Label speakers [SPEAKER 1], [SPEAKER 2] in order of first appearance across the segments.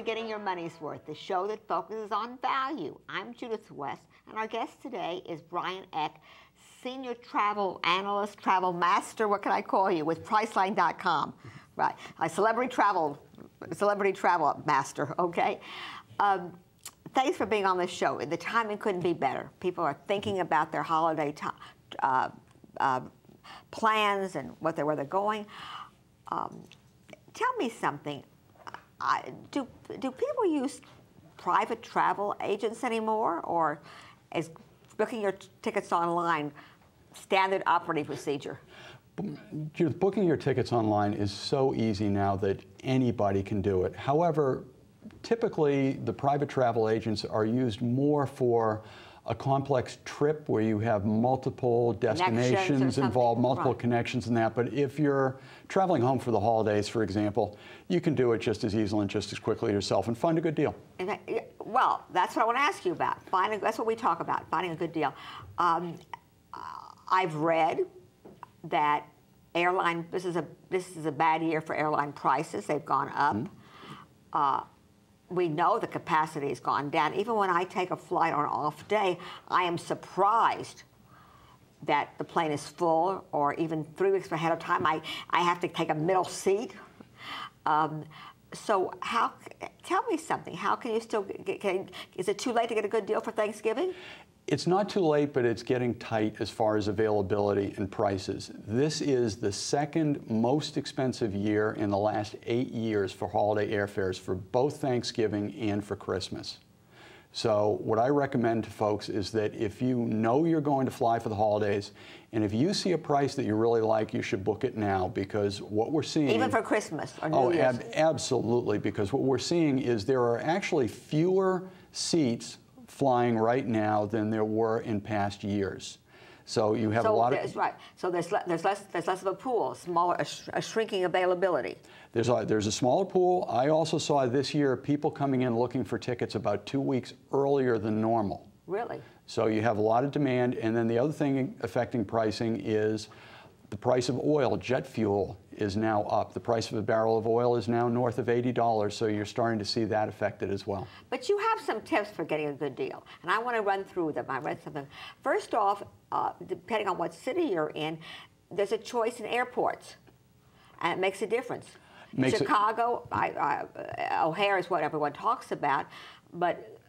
[SPEAKER 1] to Getting Your Money's Worth, the show that focuses on value. I'm Judith West, and our guest today is Brian Ek, Senior Travel Analyst, Travel Master, what can I call you, with Priceline.com. Right, a celebrity travel, celebrity travel master, okay? Um, thanks for being on the show. The timing couldn't be better. People are thinking about their holiday uh, uh, plans and what they're, where they're going. Um, tell me something. I, do, do people use private travel agents anymore, or is booking your tickets online standard operating procedure?
[SPEAKER 2] Booking your tickets online is so easy now that anybody can do it. However, typically the private travel agents are used more for a complex trip where you have multiple destinations involved, multiple right. connections and that. But if you're traveling home for the holidays, for example, you can do it just as easily and just as quickly yourself and find a good deal.
[SPEAKER 1] well, that's what I want to ask you about. Finding, that's what we talk about, finding a good deal. Um, I've read that airline, this is a, this is a bad year for airline prices. They've gone up. Mm -hmm. uh, we know the capacity has gone down. Even when I take a flight on an off day, I am surprised that the plane is full, or even three weeks ahead of time, I, I have to take a middle seat. Um, so how? Tell me something. How can you still get? Can, is it too late to get a good deal for Thanksgiving?
[SPEAKER 2] It's not too late, but it's getting tight as far as availability and prices. This is the second most expensive year in the last eight years for holiday airfares for both Thanksgiving and for Christmas. So what I recommend to folks is that if you know you're going to fly for the holidays, and if you see a price that you really like, you should book it now because what we're seeing...
[SPEAKER 1] Even for Christmas or New
[SPEAKER 2] oh,
[SPEAKER 1] Year's?
[SPEAKER 2] Ab absolutely, because what we're seeing is there are actually fewer seats flying right now than there were in past years. So you have
[SPEAKER 1] so
[SPEAKER 2] a lot of
[SPEAKER 1] right. So there's le there's less there's less of a pool, smaller a, sh a, shrinking availability.
[SPEAKER 2] There's a, there's a smaller pool. I also saw this year people coming in looking for tickets about two weeks earlier than normal.
[SPEAKER 1] Really.
[SPEAKER 2] So you have a lot of demand, and then the other thing affecting pricing is the price of oil, jet fuel, is now up. The price of a barrel of oil is now north of $80, so you're starting to see that affected as well.
[SPEAKER 1] But you have some tips for getting a good deal, and I want to run through them. I read something. First off, uh, depending on what city you're in, there's a choice in airports, and it makes a difference. Makes Chicago, I, I, O'Hare is what everyone talks about, but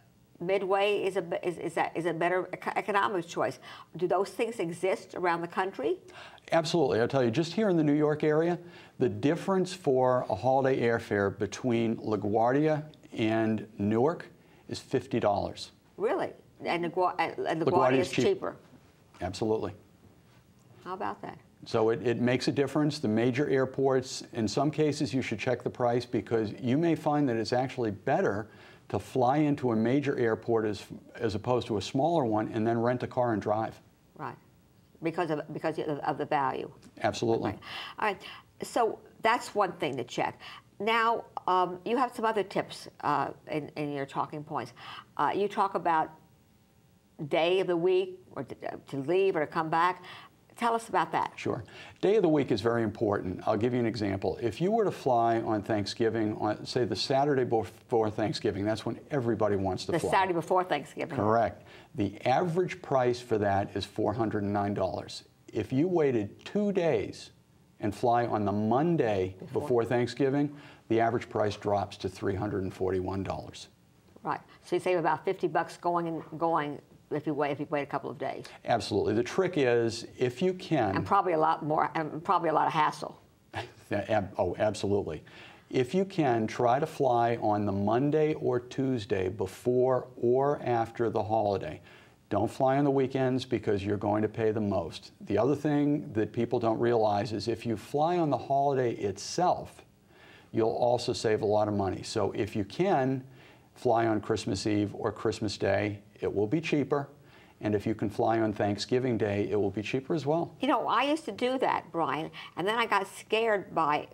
[SPEAKER 1] Midway is a, is, is, a, a better economic choice. Do those things exist around the country?
[SPEAKER 2] Absolutely. I'll tell you, just here in the New York area, the difference for a holiday airfare between LaGuardia and Newark is $50.
[SPEAKER 1] Really? And, LaGuardia, and LaGuardia is cheap. cheaper?
[SPEAKER 2] Absolutely.
[SPEAKER 1] How about that?
[SPEAKER 2] So it, it makes a difference. The major airports, in some cases, you should check the price because you may find that it's actually better to fly into a major airport as, as opposed to a smaller one and then rent a car and drive.
[SPEAKER 1] Right, because of, because of the value.
[SPEAKER 2] Absolutely.
[SPEAKER 1] Right. All right, so that's one thing to check. Now, um, you have some other tips uh, in, in, your talking points. Uh, you talk about day of the week or to, to leave or to come back. Tell us about that.
[SPEAKER 2] Sure. Day of the week is very important. I'll give you an example. If you were to fly on Thanksgiving, on, say the Saturday before Thanksgiving, that's when everybody wants to
[SPEAKER 1] the
[SPEAKER 2] fly.
[SPEAKER 1] The Saturday before Thanksgiving.
[SPEAKER 2] Correct. The average price for that is $409. If you waited two days and fly on the Monday before, before Thanksgiving, the average price drops to $341.
[SPEAKER 1] Right. So you save about 50 bucks going and going if you wait if you wait a couple of days.
[SPEAKER 2] Absolutely. The trick is if you can.
[SPEAKER 1] And probably a lot more, and probably a lot of hassle.
[SPEAKER 2] oh, absolutely. If you can, try to fly on the Monday or Tuesday before or after the holiday. Don't fly on the weekends because you're going to pay the most. The other thing that people don't realize is if you fly on the holiday itself, you'll also save a lot of money. So if you can, fly on Christmas Eve or Christmas Day it will be cheaper. And if you can fly on Thanksgiving Day, it will be cheaper as well.
[SPEAKER 1] You know, I used to do that, Brian, and then I got scared by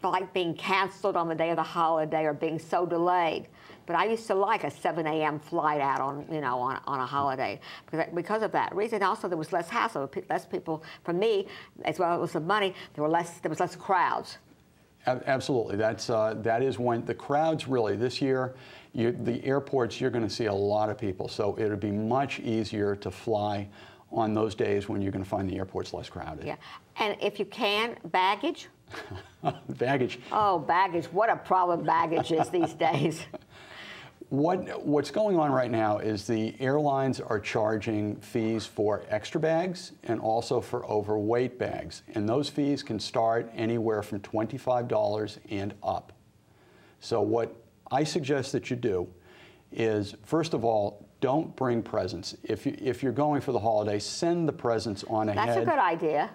[SPEAKER 1] flight being canceled on the day of the holiday or being so delayed. But I used to like a 7 a.m. flight out on, you know, on, on a holiday because, because of that reason. Also, there was less hassle, less people. For me, as well as the money, there were less. There was less crowds.
[SPEAKER 2] Absolutely. That's, uh, that is when the crowds really, this year, you, the airports, you're going to see a lot of people. So it would be much easier to fly on those days when you're going to find the airports less crowded.
[SPEAKER 1] Yeah. And if you can, baggage?
[SPEAKER 2] baggage.
[SPEAKER 1] Oh, baggage. What a problem baggage is these days.
[SPEAKER 2] What, what's going on right now is the airlines are charging fees for extra bags and also for overweight bags. And those fees can start anywhere from $25 and up. So what I suggest that you do is, first of all, don't bring presents. If, you, if you're going for the holiday, send the presents on ahead.
[SPEAKER 1] That's a good idea.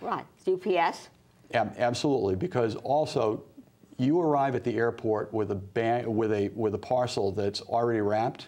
[SPEAKER 1] Right. UPS?
[SPEAKER 2] Ab absolutely, because also you arrive at the airport with a bag, with a with a parcel that's already wrapped,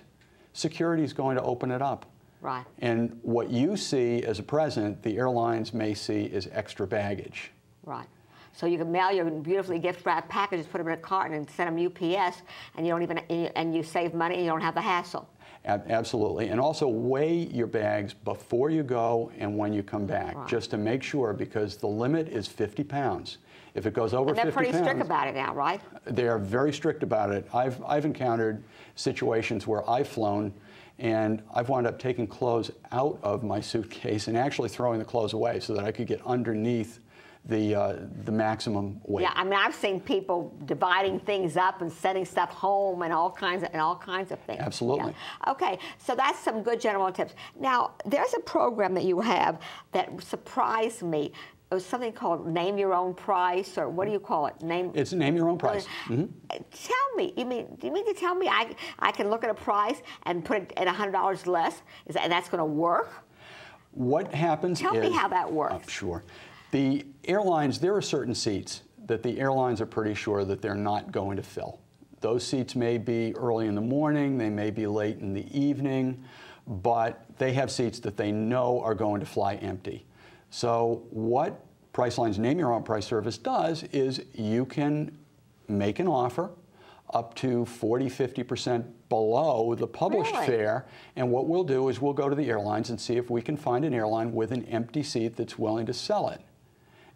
[SPEAKER 2] security is going to open it up.
[SPEAKER 1] Right.
[SPEAKER 2] And what you see as a present, the airlines may see as extra baggage.
[SPEAKER 1] Right. So you can mail your beautifully gift wrapped packages, put them in a carton, and send them UPS, and you don't even and you save money and you don't have the hassle.
[SPEAKER 2] Absolutely. And also weigh your bags before you go and when you come back, right. just to make sure, because the limit is 50 pounds. If it goes over
[SPEAKER 1] and they're
[SPEAKER 2] 50
[SPEAKER 1] pretty
[SPEAKER 2] pounds,
[SPEAKER 1] strict about it now, right?
[SPEAKER 2] They are very strict about it. I've, I've encountered situations where I've flown and I've wound up taking clothes out of my suitcase and actually throwing the clothes away so that I could get underneath the, uh, the maximum weight.
[SPEAKER 1] Yeah, I mean, I've seen people dividing things up and sending stuff home and all kinds of, and all kinds of things.
[SPEAKER 2] Absolutely.
[SPEAKER 1] Yeah. Okay, so that's some good general tips. Now, there's a program that you have that surprised me it was something called name your own price or what do you call it? Name
[SPEAKER 2] it's name your own price. mm-hmm.
[SPEAKER 1] tell me you mean do you mean to tell me i, I can look at a price and put it at $100 less? Is that, and that's going to work?
[SPEAKER 2] What happens
[SPEAKER 1] tell
[SPEAKER 2] is,
[SPEAKER 1] me how that works.
[SPEAKER 2] Uh, sure. The airlines there are certain seats that the airlines are pretty sure that they're not going to fill. Those seats may be early in the morning they may be late in the evening but they have seats that they know are going to fly empty so what Priceline's Name Your Own Price service does is you can make an offer up to 40, 50% below the published
[SPEAKER 1] really?
[SPEAKER 2] fare. And what we'll do is we'll go to the airlines and see if we can find an airline with an empty seat that's willing to sell it.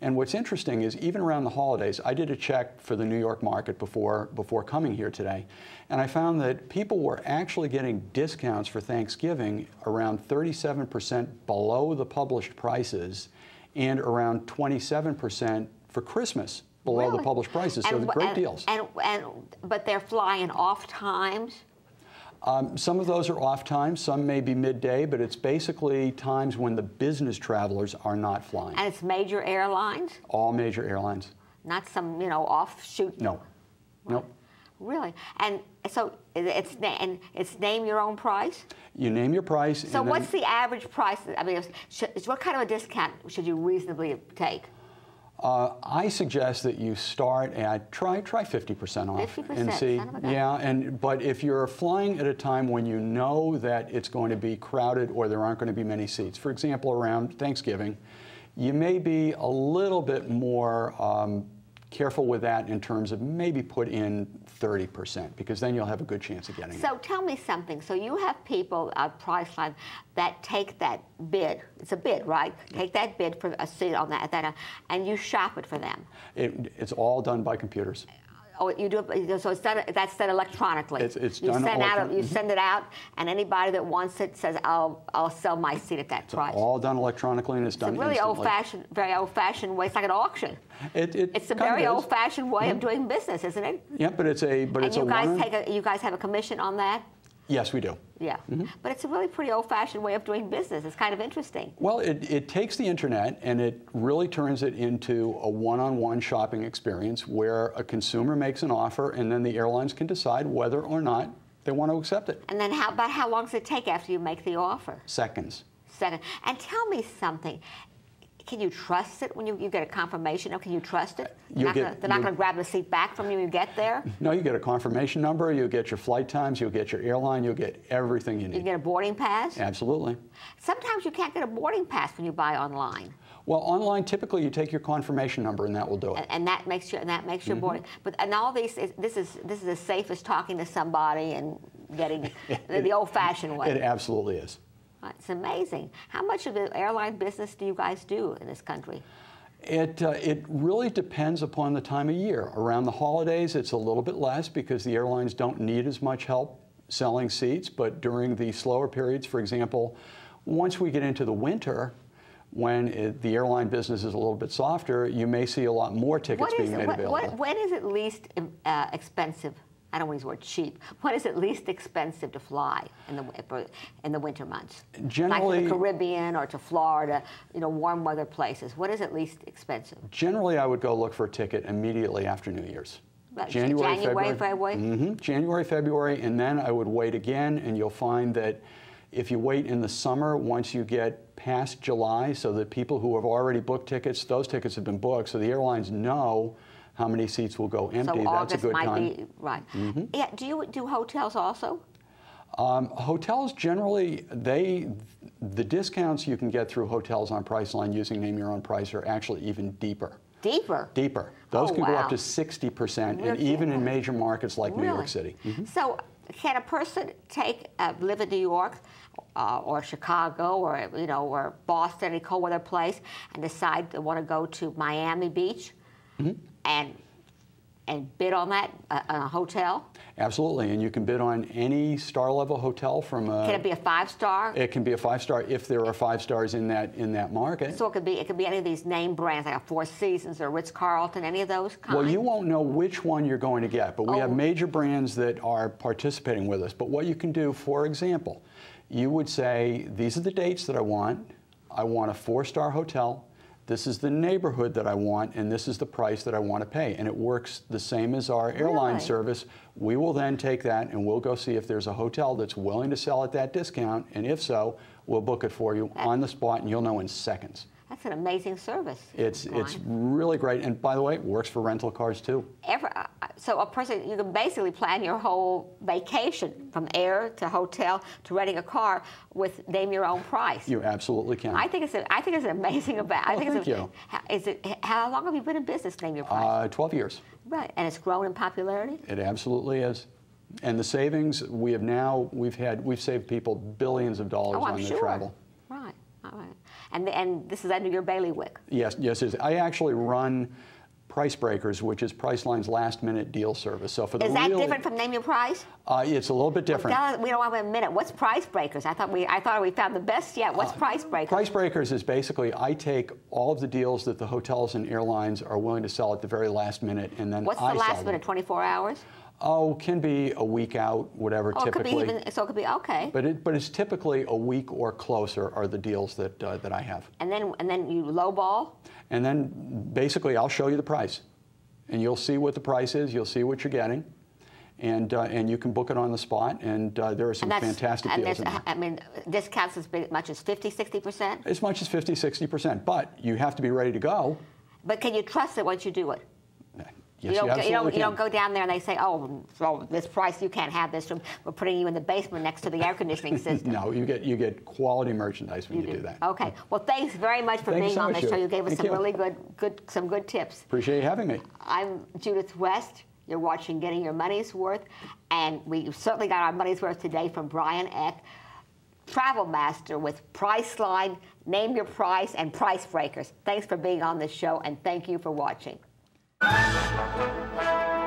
[SPEAKER 2] And what's interesting is even around the holidays, I did a check for the New York market before, before coming here today, and I found that people were actually getting discounts for Thanksgiving around 37% below the published prices and around 27% for Christmas below
[SPEAKER 1] really?
[SPEAKER 2] the published prices. So
[SPEAKER 1] and,
[SPEAKER 2] the great
[SPEAKER 1] and,
[SPEAKER 2] deals.
[SPEAKER 1] And, and, but they're flying off times?
[SPEAKER 2] Um, some of those are off times, some may be midday, but it's basically times when the business travelers are not flying.
[SPEAKER 1] And it's major airlines?
[SPEAKER 2] All major airlines.
[SPEAKER 1] Not some, you know, offshoot?
[SPEAKER 2] No. Nope.
[SPEAKER 1] Really? And so it's and it's name your own price.
[SPEAKER 2] You name your price.
[SPEAKER 1] So what's the average price? I mean, should, what kind of a discount should you reasonably take?
[SPEAKER 2] Uh, I suggest that you start at try try 50% off
[SPEAKER 1] 50%,
[SPEAKER 2] and see. Yeah, and but if you're flying at a time when you know that it's going to be crowded or there aren't going to be many seats, for example, around Thanksgiving, you may be a little bit more um, careful with that in terms of maybe put in 30% because then you'll have a good chance of getting
[SPEAKER 1] so
[SPEAKER 2] it.
[SPEAKER 1] So tell me something. So you have people at Priceline that take that bid. It's a bid, right? Take that bid for a seat on that, that uh, and you shop it for them.
[SPEAKER 2] It, it's all done by computers.
[SPEAKER 1] Uh, Oh, you do it, so it's done, that's done electronically.
[SPEAKER 2] It's, it's
[SPEAKER 1] you
[SPEAKER 2] done
[SPEAKER 1] send out, You
[SPEAKER 2] mm-hmm.
[SPEAKER 1] send it out, and anybody that wants it says, I'll, I'll sell my seat at that
[SPEAKER 2] it's
[SPEAKER 1] price.
[SPEAKER 2] all done electronically and it's,
[SPEAKER 1] it's
[SPEAKER 2] done
[SPEAKER 1] a really old-fashioned, very old-fashioned way. It's like an auction.
[SPEAKER 2] It, it
[SPEAKER 1] it's a very old-fashioned way
[SPEAKER 2] mm-hmm.
[SPEAKER 1] of doing business, isn't it?
[SPEAKER 2] Yeah, but it's a but
[SPEAKER 1] and
[SPEAKER 2] it's
[SPEAKER 1] you
[SPEAKER 2] a
[SPEAKER 1] guys take a, you guys have a commission on that.
[SPEAKER 2] Yes, we do.
[SPEAKER 1] Yeah, mm-hmm. but it's a really pretty old-fashioned way of doing business. It's kind of interesting.
[SPEAKER 2] Well, it, it takes the internet and it really turns it into a one-on-one shopping experience where a consumer makes an offer and then the airlines can decide whether or not they want to accept it.
[SPEAKER 1] And then how about how long does it take after you make the offer?
[SPEAKER 2] Seconds.
[SPEAKER 1] Second. And tell me something can you trust it when you, you get a confirmation? Or can you trust it? They're not, gonna, gonna grab the seat back from you when you get there?
[SPEAKER 2] No, you get a confirmation number, you get your flight times, you'll get your airline, you'll get everything you need.
[SPEAKER 1] You get a boarding pass?
[SPEAKER 2] Absolutely.
[SPEAKER 1] Sometimes you can't get a boarding pass when you buy online.
[SPEAKER 2] Well, online, typically you take your confirmation number and that will do it.
[SPEAKER 1] And, and that makes you, and that makes your mm -hmm. boarding. But and all these, is, this is this is as safe as talking to somebody and getting the, the old-fashioned way.
[SPEAKER 2] It absolutely is.
[SPEAKER 1] It's amazing. How much of the airline business do you guys do in this country?
[SPEAKER 2] It, uh, it really depends upon the time of year. Around the holidays, it's a little bit less because the airlines don't need as much help selling seats. But during the slower periods, for example, once we get into the winter, when it, the airline business is a little bit softer, you may see a lot more tickets being made
[SPEAKER 1] what,
[SPEAKER 2] available.
[SPEAKER 1] what, when is it least uh, expensive? I don't want to use the word cheap. What is it least expensive to fly in the in the winter months? like to the Caribbean or to Florida, you know, warm weather places. What is it least expensive?
[SPEAKER 2] Generally, I would go look for a ticket immediately after New Year's.
[SPEAKER 1] About January, February?
[SPEAKER 2] Mhm, January, February, and then I would wait again, and you'll find that if you wait in the summer, once you get past July, so that people who have already booked tickets, those tickets have been booked, so the airlines know how many seats will go empty.
[SPEAKER 1] So
[SPEAKER 2] That's
[SPEAKER 1] August
[SPEAKER 2] a good
[SPEAKER 1] might
[SPEAKER 2] time. Mm-hmm.
[SPEAKER 1] right. Yeah. Do you do hotels also?
[SPEAKER 2] Um, hotels generally, they the discounts you can get through hotels on Priceline using Name Your Own Price are actually even deeper.
[SPEAKER 1] Deeper.
[SPEAKER 2] Deeper. Those
[SPEAKER 1] Oh,
[SPEAKER 2] can go up to 60%,
[SPEAKER 1] You're
[SPEAKER 2] and even in major markets like New York City. Mhm.
[SPEAKER 1] So, can a person take uh, live in New York uh, or Chicago or you know or Boston, any cold weather place, and decide they want to go to Miami Beach,
[SPEAKER 2] Mm-hmm.
[SPEAKER 1] And and bid on that uh, a hotel?
[SPEAKER 2] Absolutely, and you can bid on any star level hotel from a.
[SPEAKER 1] Can it be a five star?
[SPEAKER 2] It can be a five star if there are five stars in that in that market.
[SPEAKER 1] So it could be it could be any of these name brands like a Four Seasons or Ritz Carlton, any of those kinds.
[SPEAKER 2] Well, you won't know which one you're going to get, but we have
[SPEAKER 1] Oh.
[SPEAKER 2] major brands that are participating with us. But what you can do, for example, you would say, These are the dates that I want. I want a four star hotel. This is the neighborhood that I want, and this is the price that I want to pay. And it works the same as our airline
[SPEAKER 1] Really?
[SPEAKER 2] service. We will then take that and we'll go see if there's a hotel that's willing to sell at that discount. And if so, we'll book it for you on the spot, and you'll know in seconds.
[SPEAKER 1] That's an amazing service.
[SPEAKER 2] It's, it's really great. And by the way, it works for rental cars too.
[SPEAKER 1] Ever, uh, so a person, you can basically plan your whole vacation from air to hotel to renting a car with name your own price.
[SPEAKER 2] You absolutely can.
[SPEAKER 1] I think it's a, I think it's an amazing about. I
[SPEAKER 2] Well,
[SPEAKER 1] think it's
[SPEAKER 2] thank
[SPEAKER 1] a,
[SPEAKER 2] you.
[SPEAKER 1] how- Is it how long have you been in business? Name your price.
[SPEAKER 2] Uh, 12 years.
[SPEAKER 1] right, and it's grown in popularity.
[SPEAKER 2] It absolutely is. And the savings we have now, we've had, we've saved people billions of dollars
[SPEAKER 1] Oh, I'm
[SPEAKER 2] on their
[SPEAKER 1] sure.
[SPEAKER 2] travel.
[SPEAKER 1] Right, all right. And and this is under your bailiwick.
[SPEAKER 2] Yes, yes, it is. I actually run Price Breakers, which is Priceline's last minute deal service. So for the
[SPEAKER 1] Is that
[SPEAKER 2] real,
[SPEAKER 1] different from name your price?
[SPEAKER 2] Uh, it's a little bit different.
[SPEAKER 1] Tell we don't have a minute. What's price breakers? I thought we I thought we found the best yet. What's price breakers?
[SPEAKER 2] Uh, Price Breakers is basically I take all of the deals that the hotels and airlines are willing to sell at the very last minute, and then
[SPEAKER 1] What's
[SPEAKER 2] I
[SPEAKER 1] the last minute? 24 hours?
[SPEAKER 2] Oh, can be a week out, whatever.
[SPEAKER 1] Oh,
[SPEAKER 2] typically.
[SPEAKER 1] be even. So it could be okay.
[SPEAKER 2] But it, but it's typically a week or closer are the deals that uh, that I have.
[SPEAKER 1] and then and then you lowball.
[SPEAKER 2] And then basically I'll show you the price, and you'll see what the price is. You'll see what you're getting, and uh, and you can book it on the spot. And uh, there are some fantastic
[SPEAKER 1] and
[SPEAKER 2] deals.
[SPEAKER 1] there's,
[SPEAKER 2] In there.
[SPEAKER 1] I mean, discounts as much as 50, 60 percent.
[SPEAKER 2] As much as 50, 60 percent. But you have to be ready to go.
[SPEAKER 1] But can you trust it once you do it?
[SPEAKER 2] Yes,
[SPEAKER 1] you don't,
[SPEAKER 2] absolutely
[SPEAKER 1] you, don't, you don't go down there and they say, oh, so this price, you can't have this. Room. We're putting you in the basement next to the air conditioning system.
[SPEAKER 2] No, you get you get quality merchandise when you, do. that.
[SPEAKER 1] Okay. Well, thanks very much for being
[SPEAKER 2] so
[SPEAKER 1] on the show. You gave us
[SPEAKER 2] Thank
[SPEAKER 1] some
[SPEAKER 2] you.
[SPEAKER 1] really good, good, some good tips.
[SPEAKER 2] Appreciate you having me.
[SPEAKER 1] I'm Judith West. You're watching Getting Your Money's Worth, and we certainly got our money's worth today from Brian Ek, Travel Master with Priceline, Name Your Price, and Price Breakers. Thanks for being on the show, and thank you for watching. Música